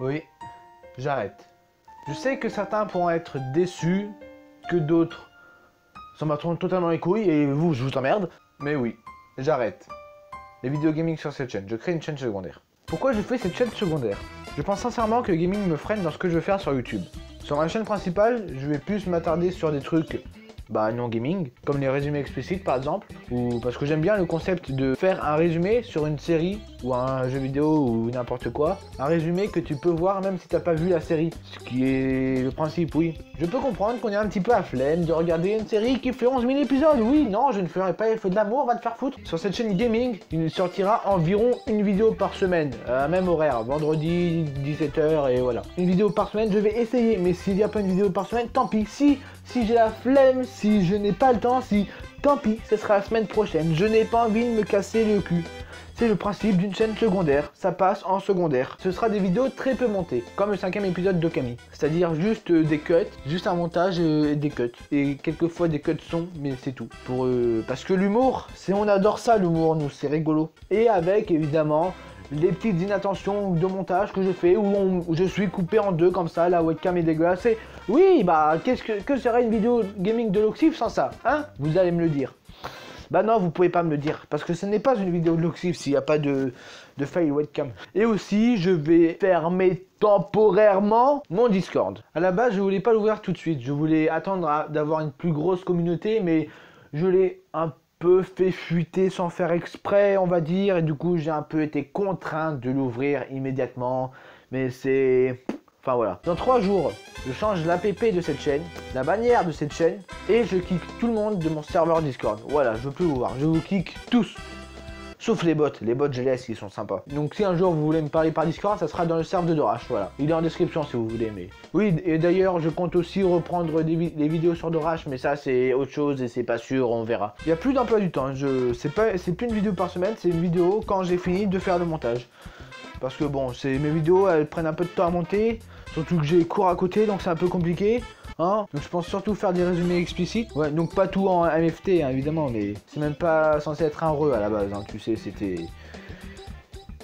Oui, j'arrête. Je sais que certains pourront être déçus, que d'autres s'en battront totalement les couilles et vous, je vous emmerde. Mais oui, j'arrête. Les vidéos gaming sur cette chaîne, je crée une chaîne secondaire. Pourquoi je fais cette chaîne secondaire? Je pense sincèrement que gaming me freine dans ce que je veux faire sur YouTube. Sur ma chaîne principale, je vais plus m'attarder sur des trucs bah, non gaming, comme les résumés explicites par exemple, ou parce que j'aime bien le concept de faire un résumé sur une série ou un jeu vidéo ou n'importe quoi, un résumé que tu peux voir même si t'as pas vu la série, ce qui est le principe, oui. Je peux comprendre qu'on ait un petit peu à flemme de regarder une série qui fait 11 000 épisodes, oui, non, je ne ferai pas feu de l'amour, va te faire foutre. Sur cette chaîne gaming, il sortira environ une vidéo par semaine, à même horaire, vendredi 17h et voilà. Une vidéo par semaine, je vais essayer, mais s'il n'y a pas une vidéo par semaine, tant pis, si si j'ai la flemme, si je n'ai pas le temps, si tant pis, ce sera la semaine prochaine. Je n'ai pas envie de me casser le cul. C'est le principe d'une chaîne secondaire, ça passe en secondaire. Ce sera des vidéos très peu montées, comme le cinquième épisode de Camille. C'est-à-dire juste euh, des cuts, juste un montage euh, et des cuts. Et quelquefois des cuts son, mais c'est tout. Pour euh, Parce que l'humour, c'est on adore ça l'humour, nous, c'est rigolo. Et avec évidemment les petites inattentions de montage que je fais où, je suis coupé en deux comme ça, la webcam est dégueulasse. oui, bah qu'est-ce que, serait une vidéo gaming de Loxif sans ça Hein? Vous allez me le dire. Bah non, vous pouvez pas me le dire parce que ce n'est pas une vidéo de Loxif s'il n'y a pas de, de fail webcam. Et aussi, je vais fermer temporairement mon Discord. À la base, je voulais pas l'ouvrir tout de suite. Je voulais attendre d'avoir une plus grosse communauté, mais je l'ai un peu fait fuiter sans faire exprès, on va dire, et du coup j'ai un peu été contraint de l'ouvrir immédiatement. Mais c'est... Enfin voilà. Dans trois jours, je change l'app de cette chaîne, la bannière de cette chaîne, et je kick tout le monde de mon serveur Discord. Voilà, je veux plus vous voir. Je vous kick tous. Sauf les bots, les bots je laisse, ils sont sympas. Donc si un jour vous voulez me parler par Discord, ça sera dans le serveur de Dorash, voilà. Il est en description si vous voulez, mais... Oui, et d'ailleurs, je compte aussi reprendre des, vidéos sur Dorash, mais ça c'est autre chose et c'est pas sûr, on verra. Il n'y a plus d'emploi du temps, je... c'est pas... plus une vidéo par semaine, c'est une vidéo quand j'ai fini de faire le montage. Parce que bon, c'est mes vidéos, elles prennent un peu de temps à monter, surtout que j'ai cours à côté, donc c'est un peu compliqué. Hein donc je pense surtout faire des résumés explicites. Ouais, donc pas tout en MFT hein, évidemment, mais c'est même pas censé être un re à la base, hein, tu sais, c'était...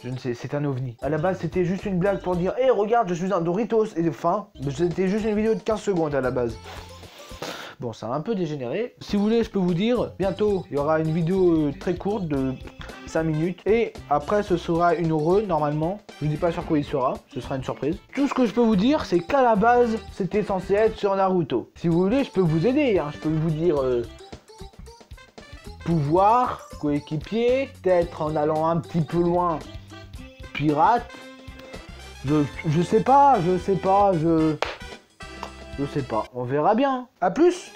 Je ne sais, c'est un ovni. À la base, c'était juste une blague pour dire Hé, regarde, je suis un Doritos Et fin, c'était juste une vidéo de 15 secondes à la base. Bon, ça a un peu dégénéré. Si vous voulez, je peux vous dire, bientôt, il y aura une vidéo euh, très courte de 5 minutes. Et après, ce sera une heureux, normalement. Je vous dis pas sur quoi il sera, ce sera une surprise. Tout ce que je peux vous dire, c'est qu'à la base, c'était censé être sur Naruto. Si vous voulez, je peux vous aider. Hein. Je peux vous dire... Euh, pouvoir, coéquipier, peut-être en allant un petit peu loin, pirate. Je, je sais pas, je sais pas, je... Je sais pas. On verra bien. A plus